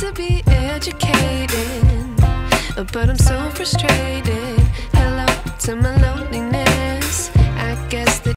to be educated, but I'm so frustrated. Hello to my